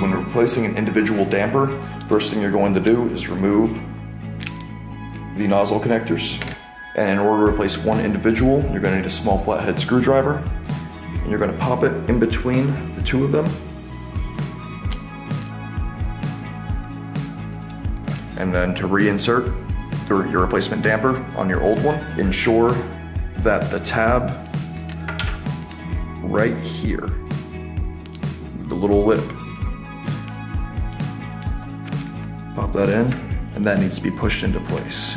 when replacing an individual damper, first thing you're going to do is remove the nozzle connectors. And in order to replace one individual, you're gonna need a small flathead screwdriver. And you're gonna pop it in between the two of them. And then to reinsert your, your replacement damper on your old one, ensure that the tab right here, the little lip, pop that in, and that needs to be pushed into place.